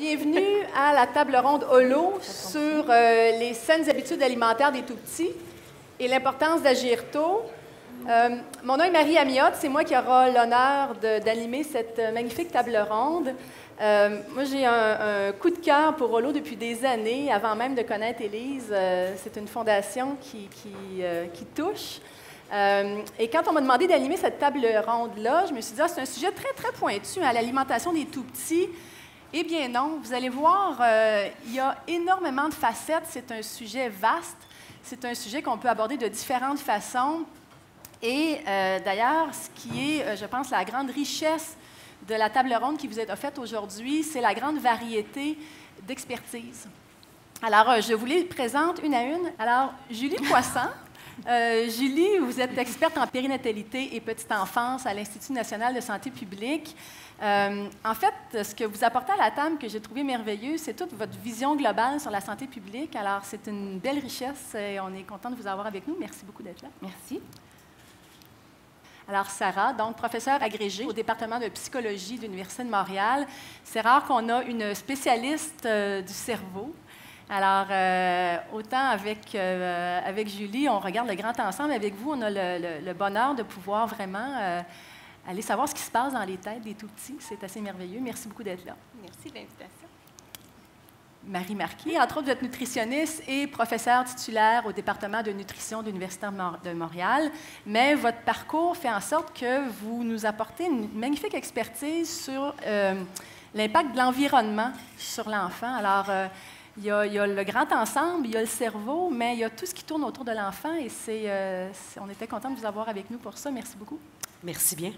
Bienvenue à la table ronde Holo sur euh, les saines habitudes alimentaires des tout-petits et l'importance d'agir tôt. Euh, mon nom est Marie Amiotte, c'est moi qui aura l'honneur d'animer cette magnifique table ronde. Euh, moi, j'ai un, coup de cœur pour Holo depuis des années, avant même de connaître Élise. c'est une fondation qui, qui touche. et quand on m'a demandé d'animer cette table ronde-là, je me suis dit, ah, c'est un sujet très, très pointu à hein, l'alimentation des tout-petits. Eh bien non, vous allez voir, euh, il y a énormément de facettes, c'est un sujet vaste, c'est un sujet qu'on peut aborder de différentes façons. Et euh, d'ailleurs, ce qui est, euh, je pense, la grande richesse de la table ronde qui vous est offerte aujourd'hui, c'est la grande variété d'expertise. Alors, je vous les présente une à une. Alors, Julie Poisson. Julie, vous êtes experte en périnatalité et petite enfance à l'Institut national de santé publique. Euh, en fait, ce que vous apportez à la table que j'ai trouvé merveilleux, c'est toute votre vision globale sur la santé publique. Alors, c'est une belle richesse et on est content de vous avoir avec nous. Merci beaucoup d'être là. Merci. Alors, Sarah, donc professeure agrégée au département de psychologie de l'Université de Montréal. C'est rare qu'on a une spécialiste euh, du cerveau. Alors, euh, autant avec, avec Julie, on regarde le grand ensemble. Avec vous, on a le, le bonheur de pouvoir vraiment Allez savoir ce qui se passe dans les têtes des tout-petits. C'est assez merveilleux. Merci beaucoup d'être là. Merci de l'invitation. Marie Marquis, entre autres, vous êtes nutritionniste et professeure titulaire au département de nutrition de l'Université de Montréal, mais votre parcours fait en sorte que vous nous apportez une magnifique expertise sur euh, l'impact de l'environnement sur l'enfant. Alors, euh, il y, a, il y, a, le grand ensemble, il y a le cerveau, mais il y a tout ce qui tourne autour de l'enfant et c'est, euh, on était content de vous avoir avec nous pour ça. Merci beaucoup. Merci bien.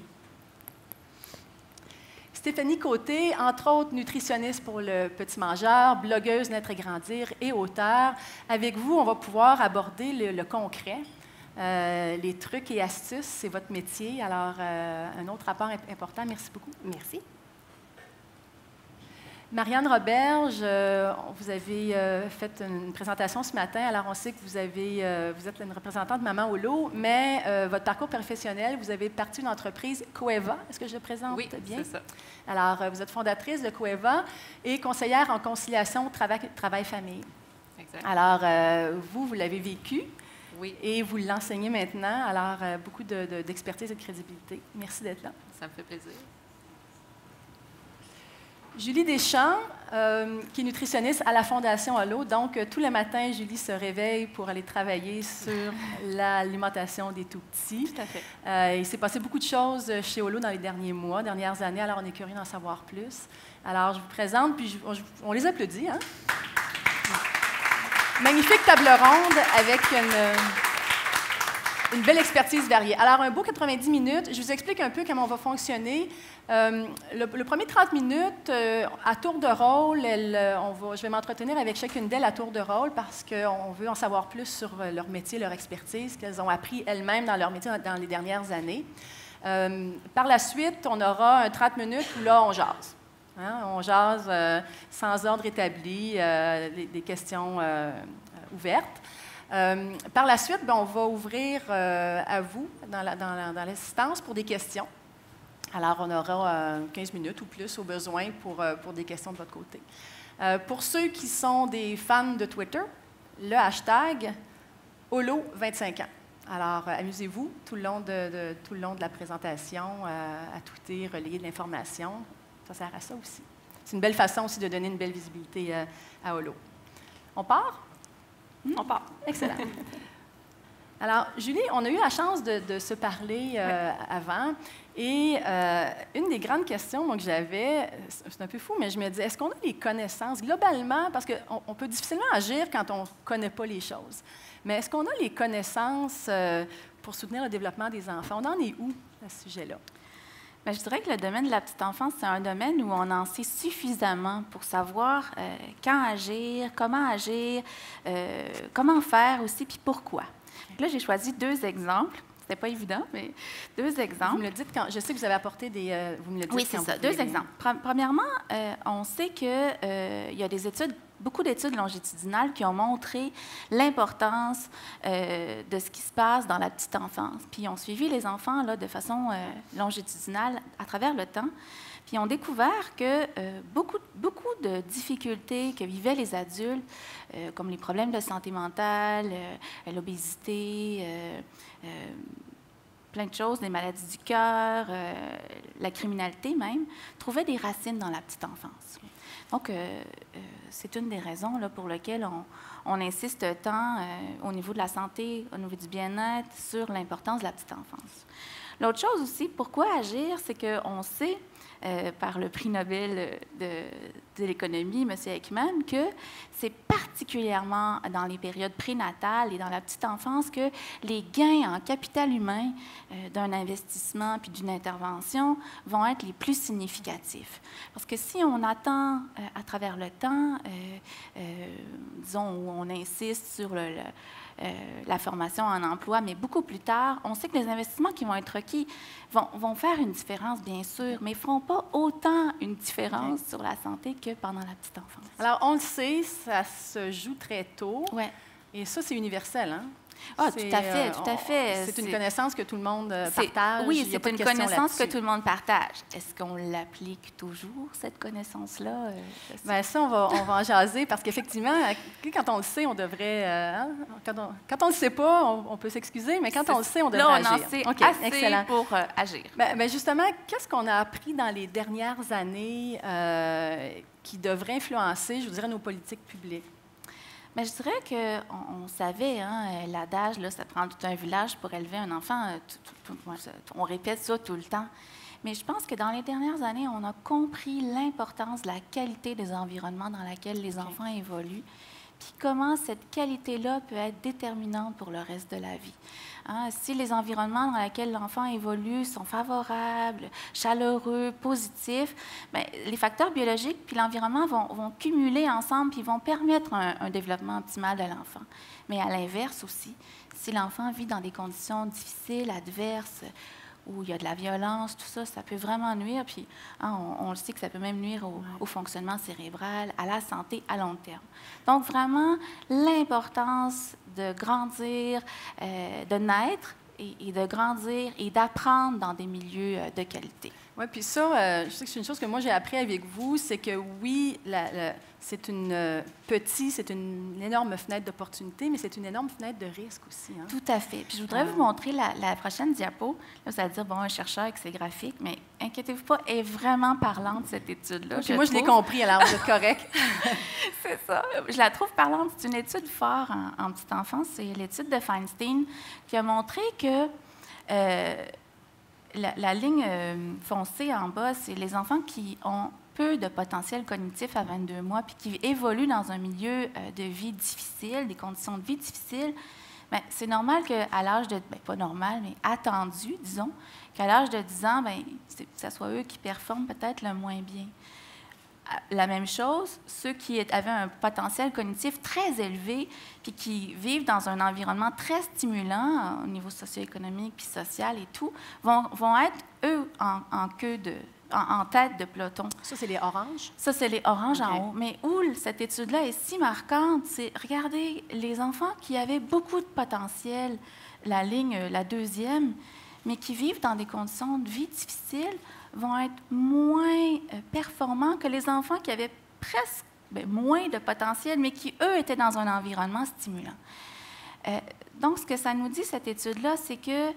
Stéphanie Côté, entre autres nutritionniste pour le petit mangeur, blogueuse Naître et Grandir et auteur. Avec vous, on va pouvoir aborder le, concret, euh, les trucs et astuces. C'est votre métier. Alors, euh, un autre rapport important. Merci beaucoup. Merci. Marianne Roberge, euh, vous avez euh, fait une présentation ce matin. Alors, on sait que vous, avez, euh, vous êtes une représentante de Maman Holo, mais votre parcours professionnel, vous avez parti d'une entreprise Coeva. Est-ce que je le présente oui, bien? c'est ça. Alors, vous êtes fondatrice de Coeva et conseillère en conciliation travail-famille. exact. Alors, vous, vous l'avez vécu. Oui. Et vous l'enseignez maintenant. Alors, beaucoup d'expertise et de crédibilité. Merci d'être là. Ça me fait plaisir. Julie Deschamps, euh, qui est nutritionniste à la Fondation Holo. Donc, euh, tous les matins, Julie se réveille pour aller travailler sur l'alimentation des tout-petits. Tout à fait. Euh, il s'est passé beaucoup de choses chez Holo dans les derniers mois, dernières années, alors on est curieux d'en savoir plus. Alors, je vous présente, puis on les applaudit. Hein? Magnifique table ronde avec une une belle expertise variée. Alors, un beau 90 minutes. Je vous explique un peu comment on va fonctionner. Euh, le, premier 30 minutes, euh, à tour de rôle, euh, je vais m'entretenir avec chacune d'elles à tour de rôle parce qu'on veut en savoir plus sur leur métier, leur expertise, qu'elles ont appris elles-mêmes dans leur métier dans, les dernières années. par la suite, on aura un 30 minutes où là, on jase. Hein. On jase sans ordre établi, des, questions ouvertes. Euh, par la suite, ben, on va ouvrir euh, à vous dans l'assistance pour des questions. Alors, on aura 15 euh, minutes ou plus au besoin pour, des questions de votre côté. pour ceux qui sont des fans de Twitter, le hashtag Holo25 ans. Alors, amusez-vous tout, le long de, tout le long de la présentation à tweeter, relayer de l'information. Ça sert à ça aussi. C'est une belle façon aussi de donner une belle visibilité à Holo. On part? Hmm? On part. Excellent. Alors, Julie, on a eu la chance de, se parler euh, avant. Et euh, une des grandes questions que j'avais, c'est un peu fou, mais je me dis, est-ce qu'on a les connaissances? Globalement, parce qu'on on peut difficilement agir quand on ne connaît pas les choses, mais est-ce qu'on a les connaissances euh, pour soutenir le développement des enfants? On en est où à ce sujet-là? Bien, je dirais que le domaine de la petite enfance, c'est un domaine où on en sait suffisamment pour savoir euh, quand agir, comment agir, euh, comment faire aussi, puis pourquoi. Là, j'ai choisi deux exemples. C'était pas évident, mais deux exemples. Vous me le dites quand. Je sais que vous avez apporté des. Euh, vous me le dites oui, c'est ça. Deux exemples. Premièrement, on sait qu'il y a des études beaucoup d'études longitudinales qui ont montré l'importance euh, de ce qui se passe dans la petite enfance. Puis ils ont suivi les enfants là, de façon euh, longitudinale à travers le temps. Puis ils ont découvert que euh, beaucoup, de difficultés que vivaient les adultes, comme les problèmes de santé mentale, l'obésité, plein de choses, des maladies du cœur, la criminalité même, trouvaient des racines dans la petite enfance. Donc, c'est une des raisons pour lesquelles on, on insiste tant au niveau de la santé, au niveau du bien-être, sur l'importance de la petite enfance. L'autre chose aussi, pourquoi agir, c'est qu'on sait euh, par le prix Nobel de, l'économie, M. Ekman, que c'est particulièrement dans les périodes prénatales et dans la petite enfance que les gains en capital humain euh, d'un investissement puis d'une intervention vont être les plus significatifs. Parce que si on attend euh, à travers le temps, disons, où on insiste sur le euh, la formation en emploi, mais beaucoup plus tard, on sait que les investissements qui vont être requis vont, vont faire une différence, bien sûr, mais ne feront pas autant une différence sur la santé que pendant la petite enfance. Alors, on le sait, ça se joue très tôt. Ouais. Et ça, c'est universel, hein? Ah, tout à fait, tout à fait. C'est une connaissance que tout le monde euh, partage. Oui, c'est une connaissance que tout le monde partage. Est-ce qu'on l'applique toujours, cette connaissance-là? Euh, Bien, ça, on va, on va en jaser parce qu'effectivement, quand on le sait, on devrait... Euh, hein, quand, on, ne le sait pas, on, peut s'excuser, mais quand on le sait, on devrait agir. Là, on en sait assez excellent. pour agir. Bien, ben, justement, qu'est-ce qu'on a appris dans les dernières années qui devrait influencer, je vous dirais, nos politiques publiques? Mais je dirais qu'on on savait, hein, l'adage, là, ça prend tout un village pour élever un enfant. Euh, on répète ça tout le temps. Mais je pense que dans les dernières années, on a compris l'importance de la qualité des environnements dans lesquels les enfants évoluent, comment cette qualité-là peut être déterminante pour le reste de la vie. Hein, si les environnements dans lesquels l'enfant évolue sont favorables, chaleureux, positifs, bien, les facteurs biologiques puis l'environnement vont, cumuler ensemble puis vont permettre un développement optimal de l'enfant. Mais à l'inverse aussi, si l'enfant vit dans des conditions difficiles, adverses, où il y a de la violence, tout ça, ça peut vraiment nuire. Puis hein, on, le sait que ça peut même nuire au, fonctionnement cérébral, à la santé à long terme. Donc vraiment, l'importance de grandir, euh, de naître et, de grandir et d'apprendre dans des milieux euh, de qualité. Oui, puis ça, euh, je sais que c'est une chose que moi j'ai appris avec vous, c'est que oui, c'est une euh, petite, c'est une, énorme fenêtre d'opportunité, mais c'est une énorme fenêtre de risque aussi. Hein. Tout à fait. Puis je voudrais vous montrer la, prochaine diapo. Là, vous allez dire, bon, un chercheur avec ses graphiques, mais inquiétez-vous pas, est vraiment parlante cette étude-là. moi, je l'ai compris, alors vous êtes correct. c'est ça. Je la trouve parlante. C'est une étude forte en, petite enfance. C'est l'étude de Feinstein qui a montré que euh, la, ligne euh, foncée en bas, c'est les enfants qui ont peu de potentiel cognitif à 22 mois, puis qui évoluent dans un milieu euh, de vie difficile, des conditions de vie difficiles. Ben, c'est normal qu'à l'âge de, ben, pas normal, mais attendu, disons, qu'à l'âge de 10 ans, ben, que ce soit eux qui performent peut-être le moins bien la même chose, ceux qui avaient un potentiel cognitif très élevé, puis qui vivent dans un environnement très stimulant euh, au niveau socio-économique puis social et tout, vont, vont être, eux, en, queue de, en, tête de peloton. Ça, c'est les oranges? Ça, c'est les oranges en haut. Mais où cette étude-là est si marquante, c'est, regardez, les enfants qui avaient beaucoup de potentiel, la ligne, la deuxième, mais qui vivent dans des conditions de vie difficiles, vont être moins euh, performants que les enfants qui avaient presque ben, moins de potentiel, mais qui, eux, étaient dans un environnement stimulant. Euh, donc, ce que ça nous dit, cette étude-là, c'est que euh,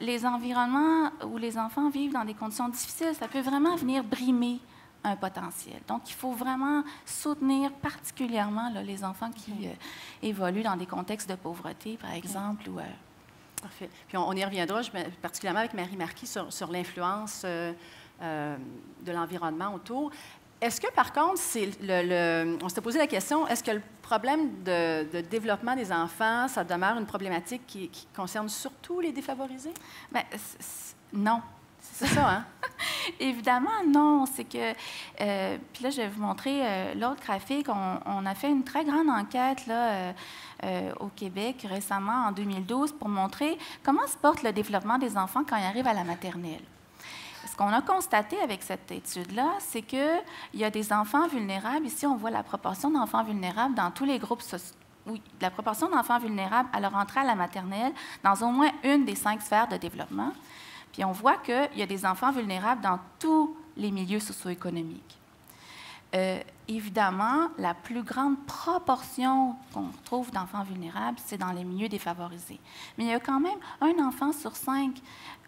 les environnements où les enfants vivent dans des conditions difficiles, ça peut vraiment venir brimer un potentiel. Donc, il faut vraiment soutenir particulièrement les enfants qui évoluent dans des contextes de pauvreté, par exemple, ou Parfait. Puis on, y reviendra, particulièrement avec Marie Marquis, sur, l'influence euh, euh, de l'environnement autour. Est-ce que, par contre, c'est le, on s'était posé la question, est-ce que le problème de, développement des enfants, ça demeure une problématique qui, concerne surtout les défavorisés? Bien, non. C'est ça, hein? Évidemment, non. C'est que, euh, puis là, je vais vous montrer euh, l'autre graphique. On, a fait une très grande enquête là, euh, au Québec récemment, en 2012, pour montrer comment se porte le développement des enfants quand ils arrivent à la maternelle. Ce qu'on a constaté avec cette étude-là, c'est qu'il y a des enfants vulnérables. Ici, on voit la proportion d'enfants vulnérables dans tous les groupes sociaux oui, la proportion d'enfants vulnérables à leur entrée à la maternelle dans au moins une des cinq sphères de développement. Puis on voit qu'il y a des enfants vulnérables dans tous les milieux socio-économiques. Euh, évidemment, la plus grande proportion qu'on trouve d'enfants vulnérables, c'est dans les milieux défavorisés. Mais il y a quand même un enfant sur cinq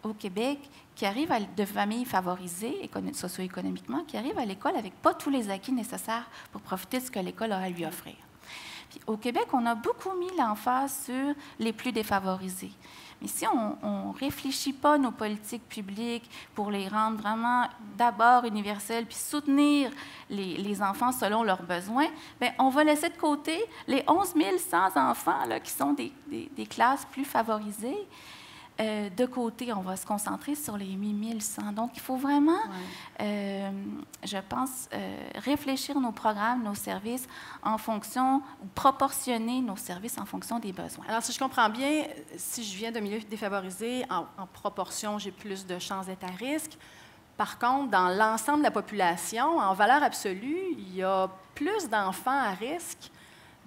au Québec qui arrive de familles favorisées socio-économiquement, qui arrive à l'école avec pas tous les acquis nécessaires pour profiter de ce que l'école a à lui offrir. au Québec, on a beaucoup mis l'emphase sur les plus défavorisés. Mais si on ne réfléchit pas nos politiques publiques pour les rendre vraiment d'abord universelles, puis soutenir les, enfants selon leurs besoins, bien, on va laisser de côté les 11 100 enfants là, qui sont des, des classes plus favorisées. Euh, de côté, on va se concentrer sur les 8100. Donc, il faut vraiment, euh, je pense, euh, réfléchir nos programmes, nos services en fonction, ou proportionner nos services en fonction des besoins. Alors, si je comprends bien, si je viens de milieu défavorisé, en, en proportion, j'ai plus de chances d'être à risque. Par contre, dans l'ensemble de la population, en valeur absolue, il y a plus d'enfants à risque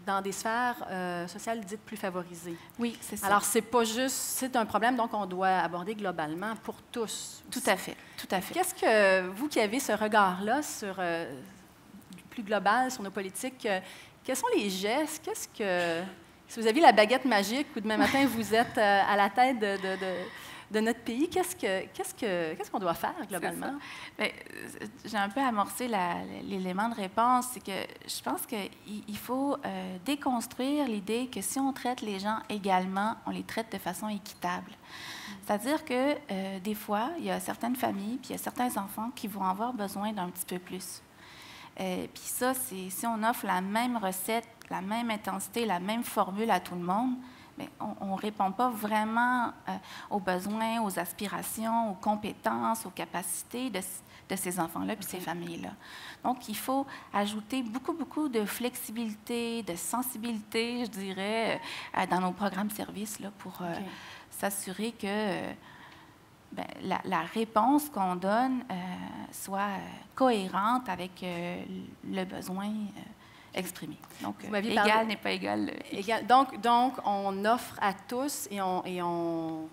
dans des sphères euh, sociales dites plus favorisées. Oui, c'est ça. Alors, c'est pas juste, c'est un problème donc on doit aborder globalement pour tous. Tout à fait, tout à fait. Qu'est-ce que vous qui avez ce regard-là sur euh, plus global sur nos politiques, euh, quels sont les gestes? Qu'est-ce que si vous aviez la baguette magique ou demain matin vous êtes à la tête de de notre pays. Qu'est-ce qu'on qu'est-ce que, qu'est-ce qu'on doit faire globalement? Euh, j'ai un peu amorcé l'élément de réponse. C'est que je pense qu'il faut euh, déconstruire l'idée que si on traite les gens également, on les traite de façon équitable. C'est-à-dire que euh, des fois, il y a certaines familles, puis il y a certains enfants qui vont avoir besoin d'un petit peu plus. puis ça, c'est si on offre la même recette, la même intensité, la même formule à tout le monde, on ne répond pas vraiment euh, aux besoins, aux aspirations, aux compétences, aux capacités de, ces enfants-là puis ces familles-là. Donc, il faut ajouter beaucoup, beaucoup de flexibilité, de sensibilité, je dirais, euh, dans nos programmes services là, pour euh, s'assurer que ben, la, réponse qu'on donne soit cohérente avec le besoin exprimé. Donc, euh, égal n'est pas égal. Euh, égal. Donc, donc, on offre à tous et on... Et on...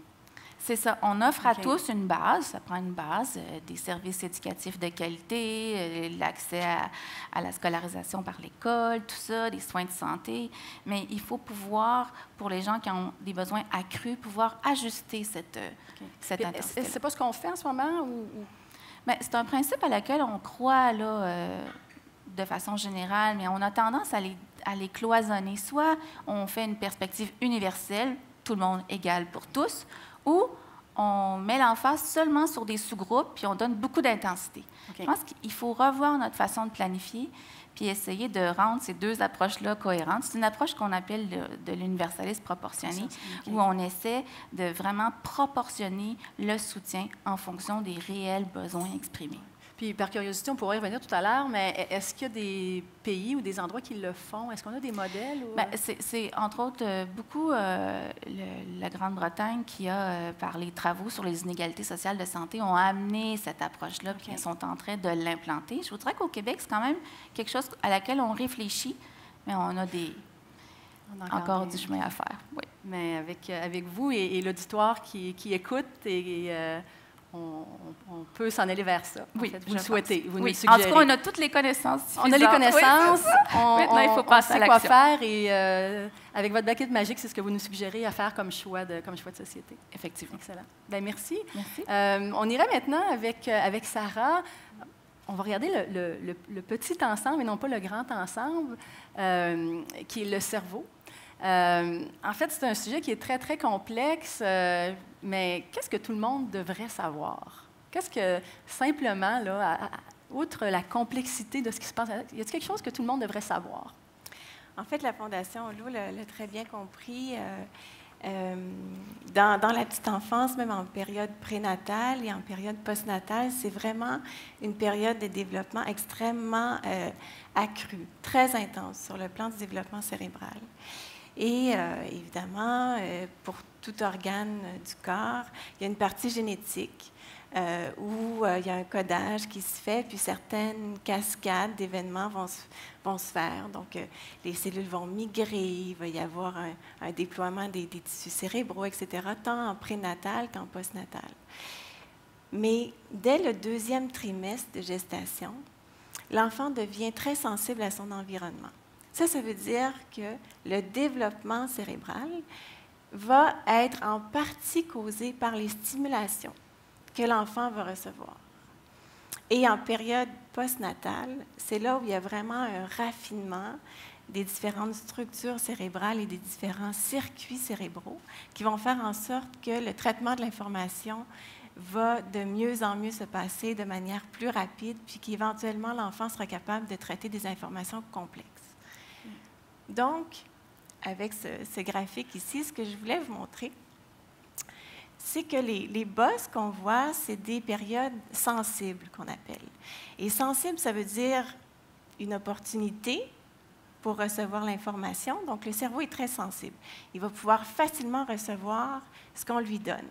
C'est ça. On offre à tous une base, ça prend une base, euh, des services éducatifs de qualité, l'accès à, à, la scolarisation par l'école, tout ça, des soins de santé. Mais il faut pouvoir, pour les gens qui ont des besoins accrus, pouvoir ajuster cette, okay. cette intensité. C'est pas ce qu'on fait en ce moment ou... Ben, c'est un principe à laquelle on croit là, de façon générale, mais on a tendance à les, à les cloisonner. Soit on fait une perspective universelle, tout le monde égal pour tous, ou on met l'emphase seulement sur des sous-groupes, puis on donne beaucoup d'intensité. Je pense qu'il faut revoir notre façon de planifier, puis essayer de rendre ces deux approches-là cohérentes. C'est une approche qu'on appelle de, l'universalisme proportionné, où on essaie de vraiment proportionner le soutien en fonction des réels besoins exprimés. Puis, par curiosité, on pourrait y revenir tout à l'heure, mais est-ce qu'il y a des pays ou des endroits qui le font? Est-ce qu'on a des modèles? Ou... Bien, c'est, entre autres euh, beaucoup euh, la Grande-Bretagne qui a, euh, par les travaux sur les inégalités sociales de santé, ont amené cette approche-là, puis ils sont en train de l'implanter. Je voudrais qu'au Québec, c'est quand même quelque chose à laquelle on réfléchit, mais on a des, encore, du chemin à faire. Oui. Mais avec, avec vous et, l'auditoire qui, qui, écoute et, on, peut s'en aller vers ça. Oui, vous le souhaitez, vous oui. nous En tout cas, on a toutes les connaissances. On a les connaissances. Maintenant, il faut passer à quoi faire et euh, avec votre baguette magique, c'est ce que vous nous suggérez à faire comme choix de, comme choix de société. Effectivement. Excellent. Bien, merci. merci. Euh, on irait maintenant avec, euh, avec Sarah. On va regarder le, le, petit ensemble et non pas le grand ensemble, qui est le cerveau. En fait, c'est un sujet qui est très, très complexe mais qu'est-ce que tout le monde devrait savoir? Qu'est-ce que, simplement, là, outre la complexité de ce qui se passe, y a-t-il quelque chose que tout le monde devrait savoir? En fait, la Fondation Lou l'a très bien compris. Euh, euh, dans, la petite enfance, même en période prénatale et en période postnatale, c'est vraiment une période de développement extrêmement euh, accrue, très intense sur le plan du développement cérébral. Et évidemment, pour tout organe euh, du corps. Il y a une partie génétique euh, où euh, il y a un codage qui se fait, puis certaines cascades d'événements vont se faire. Donc, les cellules vont migrer, il va y avoir un, déploiement des, tissus cérébraux, etc., tant en prénatal qu'en postnatal. Mais dès le deuxième trimestre de gestation, l'enfant devient très sensible à son environnement. Ça, ça veut dire que le développement cérébral va être en partie causé par les stimulations que l'enfant va recevoir. Et en période postnatale, c'est là où il y a vraiment un raffinement des différentes structures cérébrales et des différents circuits cérébraux qui vont faire en sorte que le traitement de l'information va de mieux en mieux se passer de manière plus rapide, puis qu'éventuellement l'enfant sera capable de traiter des informations complexes. Donc, avec ce, graphique ici, ce que je voulais vous montrer, c'est que les, les bosses qu'on voit, c'est des périodes sensibles qu'on appelle. Et sensible, ça veut dire une opportunité pour recevoir l'information. Donc, le cerveau est très sensible. Il va pouvoir facilement recevoir ce qu'on lui donne.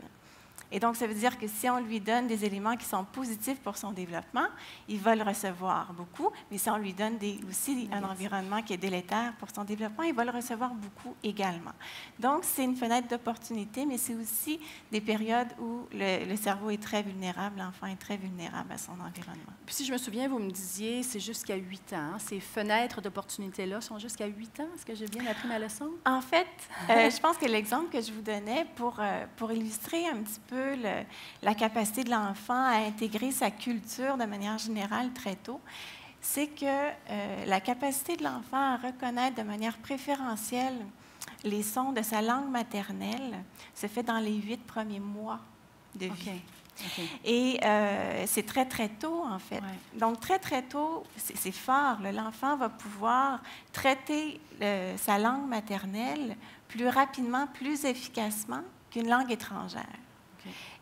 Et donc, ça veut dire que si on lui donne des éléments qui sont positifs pour son développement, il va le recevoir beaucoup. Mais si on lui donne aussi un environnement qui est délétère pour son développement, il va le recevoir beaucoup également. Donc, c'est une fenêtre d'opportunité, mais c'est aussi des périodes où le, cerveau est très vulnérable, l'enfant est très vulnérable à son environnement. Puis si je me souviens, vous me disiez, c'est jusqu'à 8 ans. Hein. Ces fenêtres d'opportunité-là sont jusqu'à 8 ans. Est-ce que j'ai bien appris ma leçon? En fait, euh, je pense que l'exemple que je vous donnais pour, euh, pour illustrer un petit peu la capacité de l'enfant à intégrer sa culture de manière générale très tôt, c'est que euh, la capacité de l'enfant à reconnaître de manière préférentielle les sons de sa langue maternelle se fait dans les huit premiers mois de vie. Et euh, c'est très, très tôt, en fait. Donc, très, très tôt, c'est fort. L'enfant va pouvoir traiter sa langue maternelle plus rapidement, plus efficacement qu'une langue étrangère.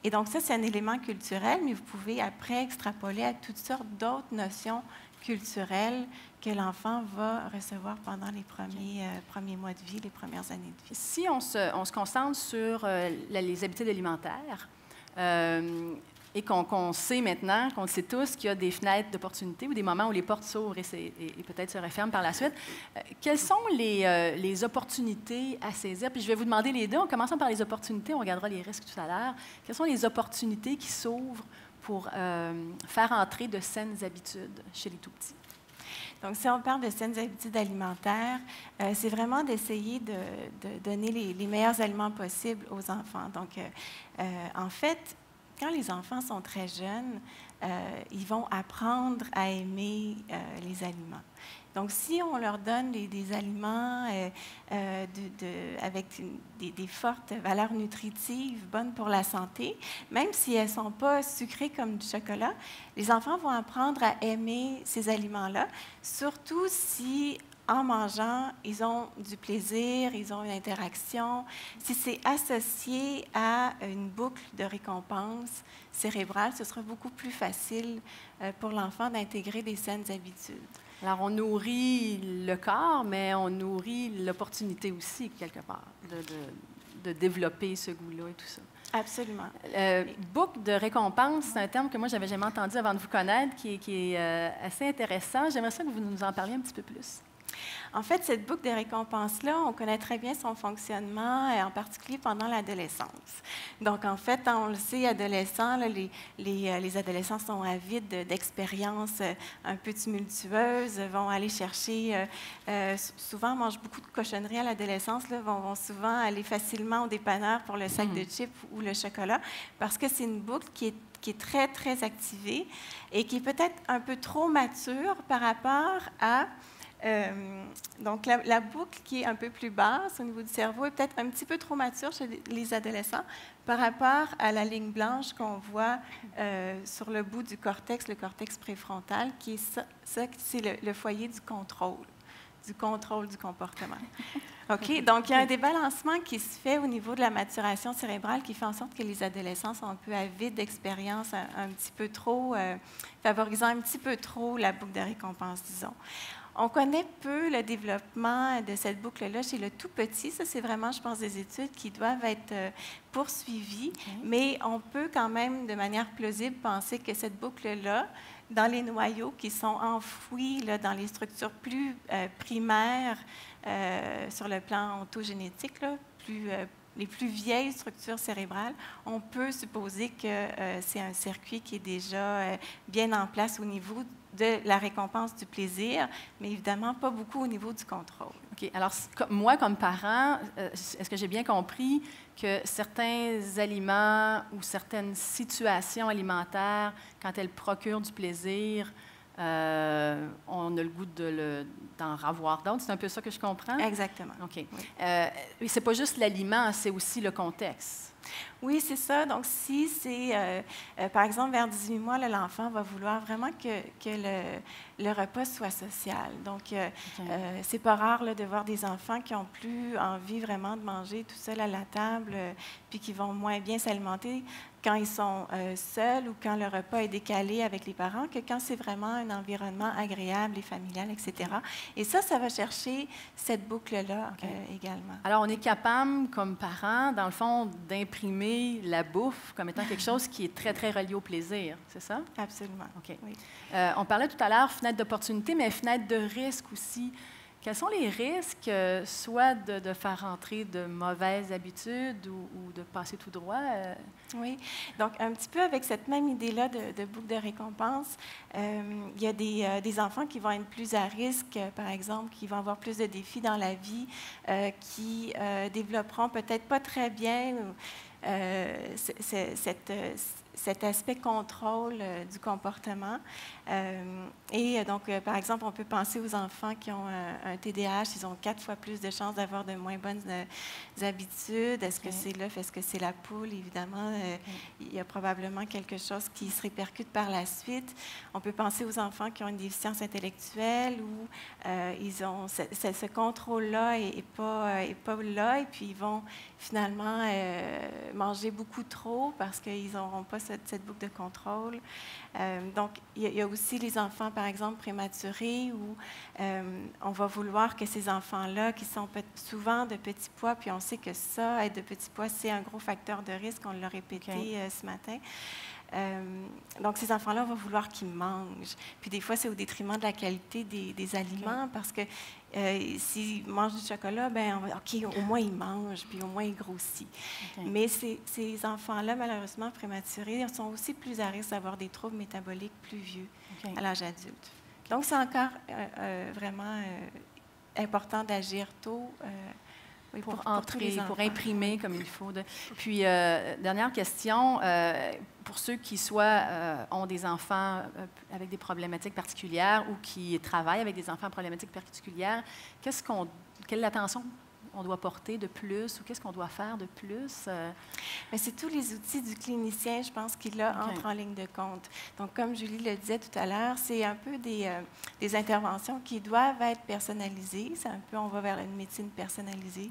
Et donc, ça, c'est un élément culturel, mais vous pouvez après extrapoler à toutes sortes d'autres notions culturelles que l'enfant va recevoir pendant les premiers, euh, premiers mois de vie, les premières années de vie. Si on se, on se concentre sur euh, les habitudes alimentaires, euh, et qu'on sait maintenant, qu'on sait tous qu'il y a des fenêtres d'opportunité ou des moments où les portes s'ouvrent et, peut-être se referment par la suite. Euh, quelles sont euh, les, opportunités à saisir? Puis je vais vous demander les deux. En commençant par les opportunités, on regardera les risques tout à l'heure. Quelles sont les opportunités qui s'ouvrent pour euh, faire entrer de saines habitudes chez les tout-petits? Donc, si on parle de saines habitudes alimentaires, c'est vraiment d'essayer de, donner les, meilleurs aliments possibles aux enfants. Donc, en fait, quand les enfants sont très jeunes, euh, ils vont apprendre à aimer euh, les aliments. Donc, si on leur donne des, aliments euh, avec des, fortes valeurs nutritives, bonnes pour la santé, même si elles ne sont pas sucrées comme du chocolat, les enfants vont apprendre à aimer ces aliments-là, surtout si en mangeant, ils ont du plaisir, ils ont une interaction. Si c'est associé à une boucle de récompense cérébrale, ce sera beaucoup plus facile euh, pour l'enfant d'intégrer des saines habitudes. Alors, on nourrit le corps, mais on nourrit l'opportunité aussi, quelque part, de, développer ce goût-là et tout ça. Absolument. Euh, boucle de récompense, c'est un terme que moi, j'avais jamais entendu avant de vous connaître, qui, est euh, assez intéressant. J'aimerais ça que vous nous en parliez un petit peu plus. En fait, cette boucle de récompense-là, on connaît très bien son fonctionnement, en particulier pendant l'adolescence. Donc, en fait, on le sait, adolescents, les, les, euh, les, adolescents sont avides d'expériences euh, un peu tumultueuses, vont aller chercher, euh, souvent mangent beaucoup de cochonneries à l'adolescence, vont, vont, souvent aller facilement au dépanneur pour le sac de mm. chips ou le chocolat, parce que c'est une boucle qui est qui est très, très activée et qui est peut-être un peu trop mature par rapport à euh, donc, la, boucle qui est un peu plus basse au niveau du cerveau est peut-être un petit peu trop mature chez les adolescents par rapport à la ligne blanche qu'on voit euh, sur le bout du cortex, le cortex préfrontal, qui est ça, c'est le, foyer du contrôle, du contrôle du comportement. OK? Donc, il y a un débalancement qui se fait au niveau de la maturation cérébrale qui fait en sorte que les adolescents sont un peu avides d'expérience, un, petit peu trop, euh, favorisant un petit peu trop la boucle de récompense, disons. On connaît peu le développement de cette boucle-là chez le tout petit. Ça, c'est vraiment, je pense, des études qui doivent être euh, poursuivies. Mais on peut quand même, de manière plausible, penser que cette boucle-là, dans les noyaux qui sont enfouis là, dans les structures plus euh, primaires euh, sur le plan ontogénétique, là, plus, les plus vieilles structures cérébrales, on peut supposer que c'est un circuit qui est déjà bien en place au niveau de la récompense du plaisir, mais évidemment pas beaucoup au niveau du contrôle. OK. Alors, moi, comme parent, euh, est-ce que j'ai bien compris que certains aliments ou certaines situations alimentaires, quand elles procurent du plaisir, euh, on a le goût de d'en avoir d'autres? C'est un peu ça que je comprends? Exactement. OK. Oui. Euh, c'est pas juste l'aliment, c'est aussi le contexte. Oui, c'est ça. Donc, si c'est, euh, euh, par exemple, vers 18 mois, l'enfant va vouloir vraiment que, que le, le, repas soit social. Donc, euh, c'est pas rare de voir des enfants qui ont plus envie vraiment de manger tout seul à la table, puis qui vont moins bien s'alimenter quand ils sont seuls ou quand le repas est décalé avec les parents que quand c'est vraiment un environnement agréable et familial, etc. Et ça, ça va chercher cette boucle-là également. Alors, on est capable, comme parents, dans le fond, d'imprimer la bouffe comme étant quelque chose qui est très, très relié au plaisir, c'est ça? Absolument. OK. Euh, on parlait tout à l'heure fenêtre d'opportunité, mais fenêtre de risque aussi. Quels sont les risques, euh, soit de, faire rentrer de mauvaises habitudes ou, de passer tout droit? Euh? Oui, donc un petit peu avec cette même idée-là de, boucle de récompense, euh, il y a des, enfants qui vont être plus à risque, par exemple, qui vont avoir plus de défis dans la vie, qui développeront peut-être pas très bien cette cet aspect contrôle euh, du comportement. Euh, et euh, donc, par exemple, on peut penser aux enfants qui ont un, TDAH, ils ont quatre fois plus de chances d'avoir de moins bonnes habitudes. Est-ce que c'est l'œuf, est-ce que c'est la poule? Évidemment, il y a probablement quelque chose qui se répercute par la suite. On peut penser aux enfants qui ont une déficience intellectuelle où ils ont ce, ce, contrôle-là et pas, est pas là, et puis ils vont finalement manger beaucoup trop parce qu'ils n'auront pas cette, boucle de contrôle. Euh, donc, il y, a aussi les enfants, par exemple, prématurés, où euh, on va vouloir que ces enfants-là, qui sont souvent de petits poids, puis on sait que ça, être de petits poids, c'est un gros facteur de risque, on l'a répété euh, ce matin. Donc, ces enfants-là, on va vouloir qu'ils mangent. Puis des fois, c'est au détriment de la qualité des, aliments parce que euh, S'il mange du chocolat, ben OK, au moins il mange, puis au moins il grossit. Mais ces, ces enfants-là, malheureusement prématurés, sont aussi plus à risque d'avoir des troubles métaboliques plus vieux à l'âge adulte. Donc, c'est encore euh, euh, vraiment important d'agir tôt pour, entrer, pour, imprimer comme il faut. Puis, euh, dernière question, euh, pour ceux qui soit euh, ont des enfants avec des problématiques particulières ou qui travaillent avec des enfants à problématiques particulières, qu'est-ce qu'on, quelle attention on doit porter de plus ou qu'est-ce qu'on doit faire de plus? Euh? Mais c'est tous les outils du clinicien, je pense, qui là entrent en ligne de compte. Donc, comme Julie le disait tout à l'heure, c'est un peu des, euh, des, interventions qui doivent être personnalisées. C'est un peu, on va vers une médecine personnalisée.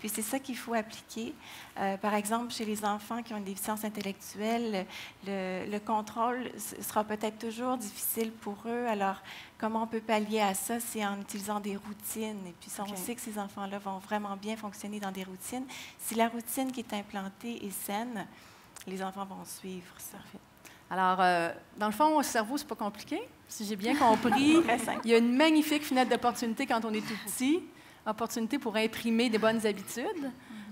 Puis c'est ça qu'il faut appliquer. Euh, par exemple, chez les enfants qui ont une déficience intellectuelle, le, le contrôle sera peut-être toujours difficile pour eux. Alors, Comment on peut pallier à ça? C'est en utilisant des routines. Et puis, on sait que ces enfants-là vont vraiment bien fonctionner dans des routines, si la routine qui est implantée est saine, les enfants vont suivre ça. Alors, euh, dans le fond, au cerveau, c'est pas compliqué. Si j'ai bien compris, il y a une magnifique fenêtre d'opportunité quand on est tout petit, opportunité pour imprimer des bonnes habitudes.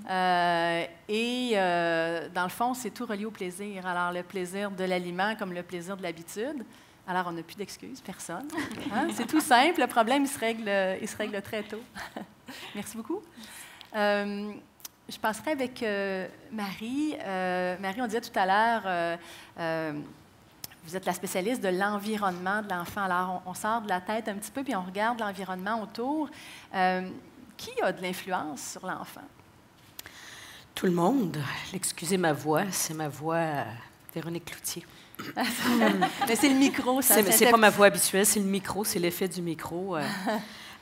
Euh, et euh, dans le fond, c'est tout relié au plaisir. Alors, le plaisir de l'aliment comme le plaisir de l'habitude. Alors, on n'a plus d'excuses, personne. Hein? C'est tout simple. Le problème, il se règle, très tôt. Merci beaucoup. Euh, je passerai avec euh, Marie. Euh, Marie, on disait tout à l'heure, vous êtes la spécialiste de l'environnement de l'enfant. Alors, on, sort de la tête un petit peu, puis on regarde l'environnement autour. qui a de l'influence sur l'enfant? Tout le monde. Excusez ma voix, c'est ma voix Véronique Cloutier. Mais c'est le micro, ça. C'est pas ma voix habituelle, c'est le micro, c'est l'effet du micro. Euh.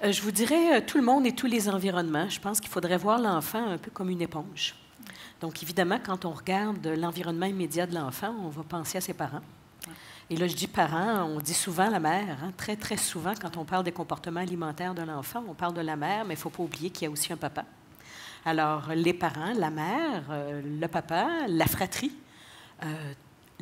Euh, je vous dirais euh, tout le monde et tous les environnements. Je pense qu'il faudrait voir l'enfant un peu comme une éponge. Donc, évidemment, quand on regarde l'environnement immédiat de l'enfant, on va penser à ses parents. Et là, je dis parents, on dit souvent la mère. Hein. Très, très souvent, quand on parle des comportements alimentaires de l'enfant, on parle de la mère, mais il ne faut pas oublier qu'il y a aussi un papa. Alors, les parents, la mère, le papa, la fratrie,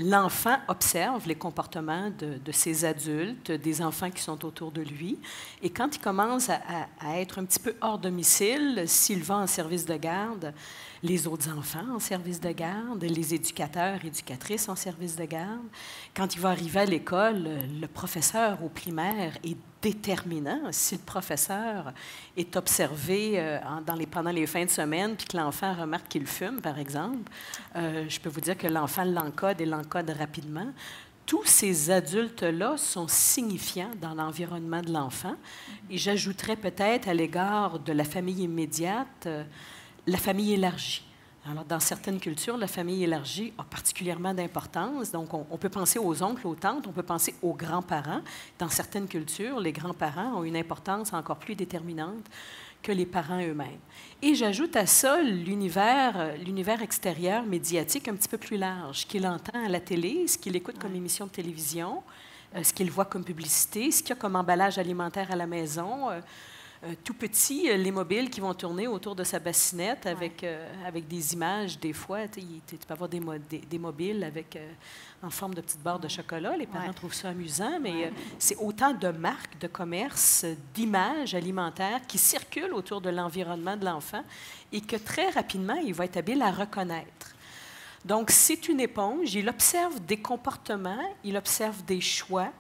l'enfant observe les comportements de, ses adultes, des enfants qui sont autour de lui. Et quand il commence à, à, être un petit peu hors domicile, s'il va en service de garde, les autres enfants en service de garde, les éducateurs, éducatrices en service de garde. Quand il va arriver à l'école, le professeur au primaire est déterminant. Si le professeur est observé euh, pendant les fins de semaine, puis que l'enfant remarque qu'il fume, par exemple, euh, je peux vous dire que l'enfant l'encode et l'encode rapidement. Tous ces adultes-là sont signifiants dans l'environnement de l'enfant. Et j'ajouterais peut-être à l'égard de la famille immédiate, euh, la famille élargie. Alors, dans certaines cultures, la famille élargie a particulièrement d'importance. Donc, on, peut penser aux oncles, aux tantes, on peut penser aux grands-parents. Dans certaines cultures, les grands-parents ont une importance encore plus déterminante que les parents eux-mêmes. Et j'ajoute à ça l'univers, l'univers extérieur médiatique un petit peu plus large, ce qu'il entend à la télé, ce qu'il écoute comme émission de télévision, euh, ce qu'il voit comme publicité, ce qu'il y a comme emballage alimentaire à la maison. Euh, tout petit, euh, les mobiles qui vont tourner autour de sa bassinette avec, euh, avec des images, des fois. Tu, peux avoir des, des, mobiles avec, en forme de petites barres de chocolat. Les parents trouvent ça amusant, mais c'est autant de marques, de commerces, d'images alimentaires qui circulent autour de l'environnement de l'enfant et que très rapidement, il va être habile à reconnaître. Donc, c'est une éponge. Il observe des comportements, il observe des choix,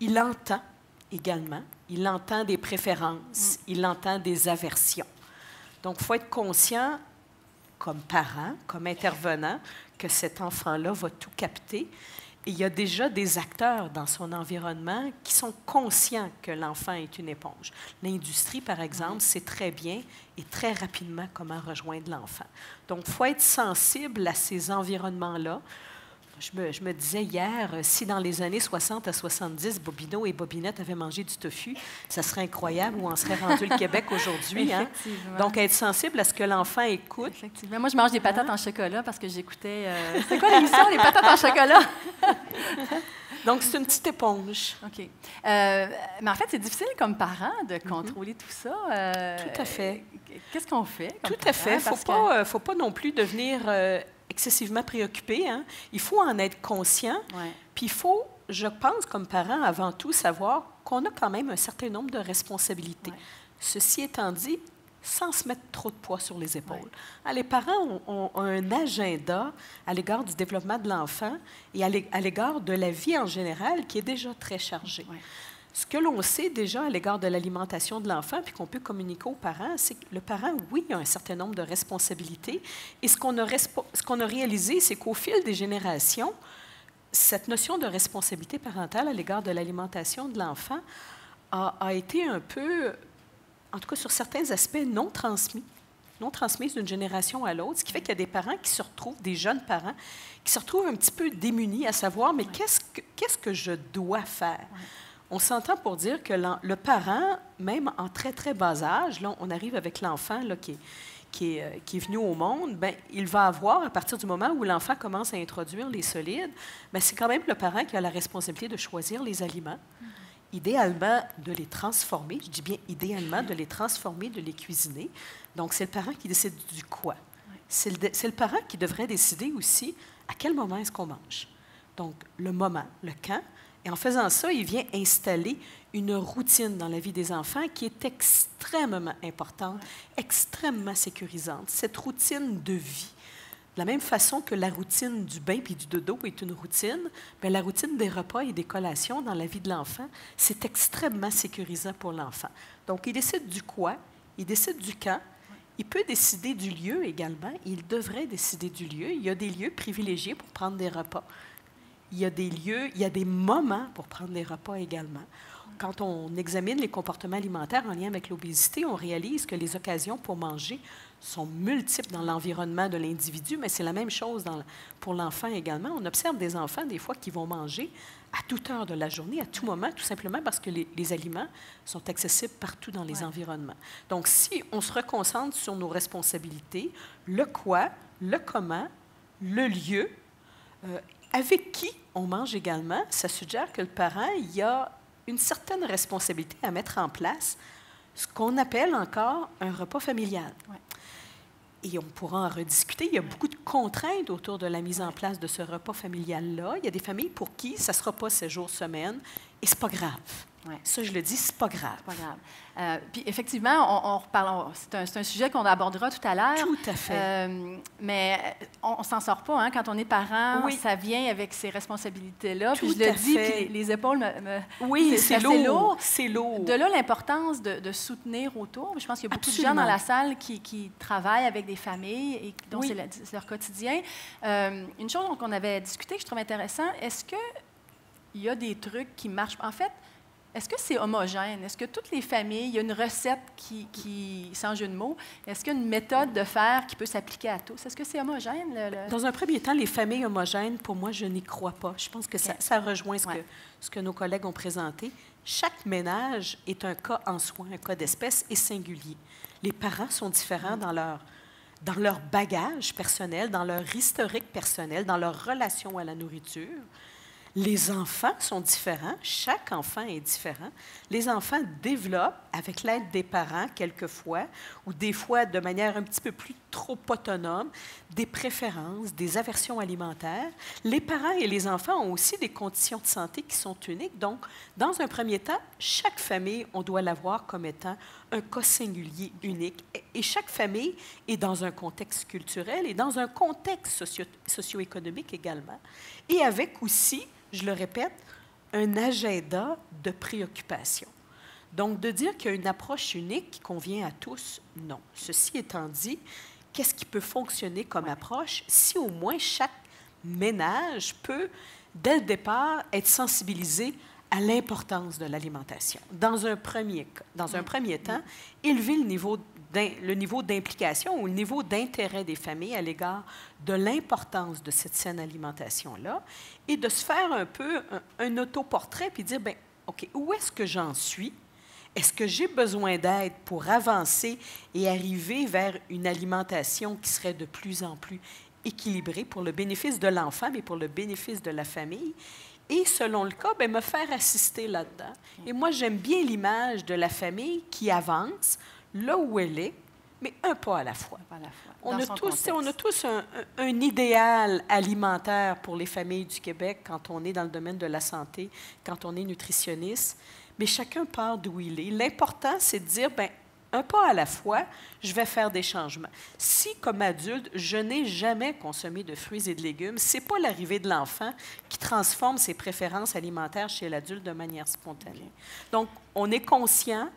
il entend également. Il entend des préférences, mm. il entend des aversions. Donc, il faut être conscient, comme parent, comme intervenant, que cet enfant-là va tout capter. Et il y a déjà des acteurs dans son environnement qui sont conscients que l'enfant est une éponge. L'industrie, par exemple, mm. sait très bien et très rapidement comment rejoindre l'enfant. Donc, il faut être sensible à ces environnements-là je me, disais hier, euh, si dans les années 60 à 70, Bobino et Bobinette avaient mangé du tofu, ça serait incroyable où on serait rendu le Québec aujourd'hui. Hein? Donc, être sensible à ce que l'enfant écoute. Effectivement. Moi, je mange des patates hein? en chocolat parce que j'écoutais. Euh, c'est quoi l'émission, les patates en chocolat? Donc, c'est une petite éponge. OK. Euh, mais en fait, c'est difficile comme parent de mhm. contrôler tout ça. tout à fait. Qu'est-ce qu'on fait? tout à fait. Il ne faut pas non plus devenir excessivement préoccupé. Hein. Il faut en être conscient. Puis il faut, je pense, comme parent, avant tout, savoir qu'on a quand même un certain nombre de responsabilités. Ceci étant dit, sans se mettre trop de poids sur les épaules. Ah, les parents ont, un agenda à l'égard du développement de l'enfant et à l'égard de la vie en général qui est déjà très chargé. Ce que l'on sait déjà à l'égard de l'alimentation de l'enfant, puis qu'on peut communiquer aux parents, c'est que le parent, oui, a un certain nombre de responsabilités. Et ce qu'on a, réalisé, c'est qu'au fil des générations, cette notion de responsabilité parentale à l'égard de l'alimentation de l'enfant a, été un peu, en tout cas sur certains aspects, non transmis non transmise d'une génération à l'autre, ce qui fait qu'il y a des parents qui se retrouvent, des jeunes parents, qui se retrouvent un petit peu démunis à savoir, mais qu'est-ce que, qu'est-ce que je dois faire? On s'entend pour dire que le parent, même en très, très bas âge, là, on arrive avec l'enfant qui, qui, est, euh, qui est venu au monde, ben, il va avoir, à partir du moment où l'enfant commence à introduire les solides, ben, c'est quand même le parent qui a la responsabilité de choisir les aliments, idéalement de les transformer, je dis bien idéalement de les transformer, de les cuisiner. Donc, c'est le parent qui décide du quoi. C'est le, le parent qui devrait décider aussi à quel moment est-ce qu'on mange. Donc, le moment, le quand, et en faisant ça, il vient installer une routine dans la vie des enfants qui est extrêmement importante, extrêmement sécurisante. Cette routine de vie, de la même façon que la routine du bain puis du dodo est une routine, bien, la routine des repas et des collations dans la vie de l'enfant, c'est extrêmement sécurisant pour l'enfant. Donc, il décide du quoi, il décide du quand, il peut décider du lieu également, il devrait décider du lieu. Il y a des lieux privilégiés pour prendre des repas il y a des lieux, il y a des moments pour prendre des repas également. Quand on examine les comportements alimentaires en lien avec l'obésité, on réalise que les occasions pour manger sont multiples dans l'environnement de l'individu, mais c'est la même chose pour l'enfant également. On observe des enfants, des fois, qui vont manger à toute heure de la journée, à tout moment, tout simplement parce que les, aliments sont accessibles partout dans les environnements. Donc, si on se reconcentre sur nos responsabilités, le quoi, le comment, le lieu, euh, avec qui on mange également, ça suggère que le parent il y a une certaine responsabilité à mettre en place, ce qu'on appelle encore un repas familial. et on pourra en rediscuter. Il y a beaucoup de contraintes autour de la mise en place de ce repas familial-là. Il y a des familles pour qui ça ne sera pas ces jours semaine et c'est pas grave. Ouais. Ça, je le dis, c'est pas grave. Pas grave. Euh, puis effectivement, on, on reparle. C'est un, sujet qu'on abordera tout à l'heure. Tout à fait. Euh, mais on, on s'en sort pas hein, quand on est parent. Oui. Ça vient avec ces responsabilités-là. Puis je le dis, puis les, les épaules me. me- oui, c'est- lourd. C'est lourd. de là l'importance de, de soutenir autour. Je pense qu'il y a beaucoup de gens dans la salle qui, qui travaillent avec des familles et dont Oui. c'est leur quotidien. Euh, une chose qu'on avait discuté que je trouve intéressant, est-ce que il y a des trucs qui marchent? En fait, est-ce que c'est homogène? Est-ce que toutes les familles, il y a une recette qui, qui sans jeu de mots, est-ce qu'il y a une méthode de faire qui peut s'appliquer à tous? Est-ce que c'est homogène? le- le- Dans un premier temps, les familles homogènes, pour moi, je n'y crois pas. Je pense que ça, rejoint ce, Ouais. que, ce que nos collègues ont présenté. Chaque ménage est un cas en soi, un cas d'espèce et singulier. Les parents sont différents dans leur, dans leur bagage personnel, dans leur historique personnel, dans leur relation à la nourriture. Les enfants sont différents, chaque enfant est différent. Les enfants développent, avec l'aide des parents quelquefois, ou des fois de manière un petit peu plus trop autonome, des préférences, des aversions alimentaires. Les parents et les enfants ont aussi des conditions de santé qui sont uniques. Donc, dans un premier temps, chaque famille, on doit la voir comme étant un cas singulier unique. Et- chaque famille est dans un contexte culturel et dans un contexte socio- socio-économique également. Et avec aussi, je le répète, un agenda de préoccupation. Donc, de dire qu'il y a une approche unique qui convient à tous, non. Ceci étant dit, qu'est-ce qui peut fonctionner comme approche si au moins chaque ménage peut, dès le départ, être sensibilisé à l'importance de l'alimentation? Dans un premier, dans un premier temps, élever le niveau le niveau d'implication ou le niveau d'intérêt des familles à l'égard de l'importance de cette saine alimentation-là et de se faire un peu un, un autoportrait puis dire, ben OK, où est-ce que j'en suis? Est-ce que j'ai besoin d'aide pour avancer et arriver vers une alimentation qui serait de plus en plus équilibrée pour le bénéfice de l'enfant, mais pour le bénéfice de la famille? Et selon le cas, ben, me faire assister là-dedans. Et moi, j'aime bien l'image de la famille qui avance là où elle est, mais un pas à la fois. à la fois, On a, tous, on a tous un, un- un idéal alimentaire pour les familles du Québec quand on est dans le domaine de la santé, quand on est nutritionniste, mais chacun part d'où il est. L'important, c'est de dire, ben, un pas à la fois, je vais faire des changements. Si, comme adulte, je n'ai jamais consommé de fruits et de légumes, c'est pas l'arrivée de l'enfant qui transforme ses préférences alimentaires chez l'adulte de manière spontanée. Donc, on est conscient,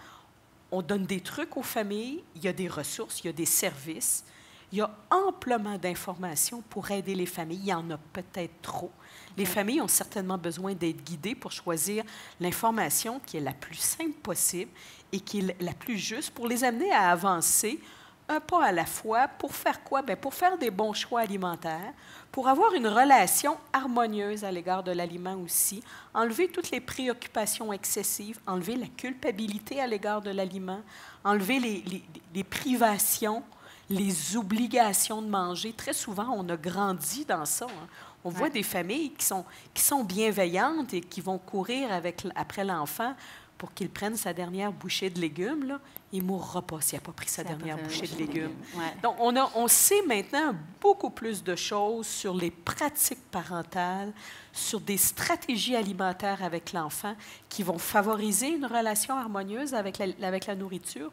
on donne des trucs aux familles, il y a des ressources, il y a des services, il y a amplement d'informations pour aider les familles. Il y en a peut-être trop. Les familles ont certainement besoin d'être guidées pour choisir l'information qui est la plus simple possible et qui est la plus juste pour les amener à avancer un pas à la fois. Pour faire quoi? Bien, pour faire des bons choix alimentaires, pour avoir une relation harmonieuse à l'égard de l'aliment aussi, enlever toutes les préoccupations excessives, enlever la culpabilité à l'égard de l'aliment, enlever les, les- les privations, les obligations de manger. Très souvent, on a grandi dans ça. hein. On voit Ouais. des familles qui sont, qui sont bienveillantes et qui vont courir avec, après l'enfant pour qu'il prenne sa dernière bouchée de légumes. Là. Il ne mourra pas s'il n'a pas pris sa dernière bouchée de légumes. Ouais. Donc, on, a, on sait maintenant beaucoup plus de choses sur les pratiques parentales, sur des stratégies alimentaires avec l'enfant qui vont favoriser une relation harmonieuse avec la, avec la nourriture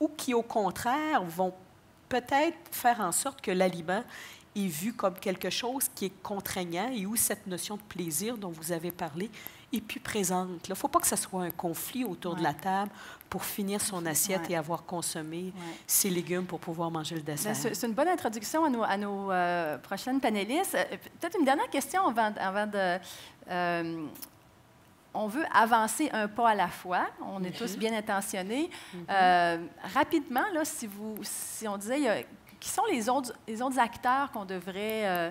ou qui, au contraire, vont peut-être faire en sorte que l'aliment est vu comme quelque chose qui est contraignant et où cette notion de plaisir dont vous avez parlé est plus présente. Il ne faut pas que ce soit un conflit autour de la table pour finir son assiette Ouais. et avoir consommé Ouais. ses légumes pour pouvoir manger le Ben, dessert. C'est une bonne introduction à nos, à nos, euh, prochaines panélistes. Euh, Peut-être une dernière question avant, avant de. euh, on veut avancer un pas à la fois. On est tous bien intentionnés. Euh, rapidement, là, si, vous, si on disait, il y a- qui sont les autres, les autres acteurs qu'on devrait euh,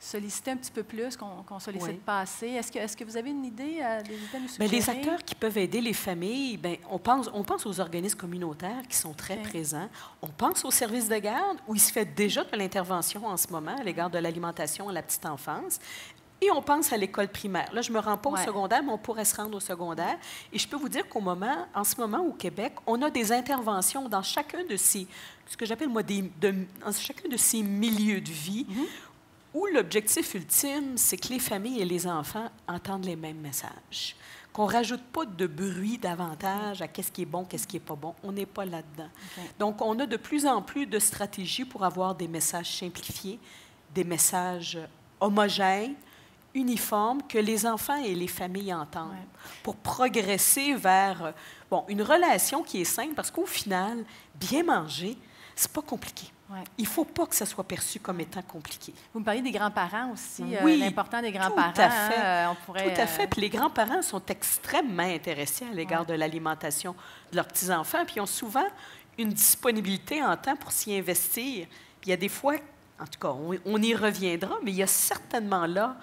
solliciter un petit peu plus, qu'on ne sollicite Oui. pas assez? Est-ce que, est que vous avez une idée, euh, des idées à nous les acteurs qui peuvent aider les familles, ben, on, pense, on pense aux organismes communautaires qui sont très présents. On pense aux services de garde où il se fait déjà de l'intervention en ce moment à l'égard de l'alimentation à la petite enfance. Et on pense à l'école primaire. Là, je ne me rends pas au secondaire, mais on pourrait se rendre au secondaire. Et je peux vous dire qu'au moment, en ce moment au Québec, on a des interventions dans chacun de ces, ce que j'appelle moi, des, dans chacun de ces milieux de vie, mhm. où l'objectif ultime, c'est que les familles et les enfants entendent les mêmes messages qu'on rajoute pas de bruit davantage à qu'est-ce qui est bon, qu'est-ce qui est pas bon. On n'est pas là-dedans. Donc, on a de plus en plus de stratégies pour avoir des messages simplifiés, des messages homogènes, uniformes, que les enfants et les familles entendent, pour progresser vers bon, une relation qui est simple, parce qu'au final, bien manger, c'est pas compliqué. Il ne faut pas que ça soit perçu comme étant compliqué. Vous me parliez des grands-parents aussi, euh, oui, l'important des grands-parents. Tout à fait. Hein, on pourrait, tout à fait. Euh, Puis les grands-parents sont extrêmement intéressés à l'égard de l'alimentation de leurs petits-enfants, puis ils ont souvent une disponibilité en temps pour s'y investir. Puis il y a des fois, en tout cas, on, y reviendra, mais il y a certainement là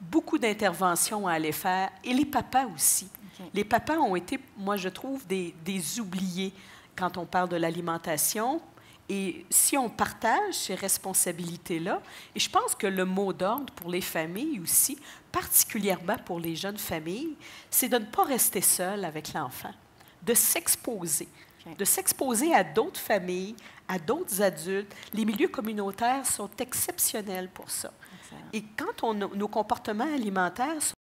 beaucoup d'interventions à aller faire, et les papas aussi. Les papas ont été, moi je trouve, des, des oubliés quand on parle de l'alimentation, et si on partage ces responsabilités-là, et je pense que le mot d'ordre pour les familles aussi, particulièrement pour les jeunes familles, c'est de ne pas rester seul avec l'enfant, de s'exposer, de s'exposer à d'autres familles, à d'autres adultes. Les milieux communautaires sont exceptionnels pour ça. Et quand on, nos comportements alimentaires sont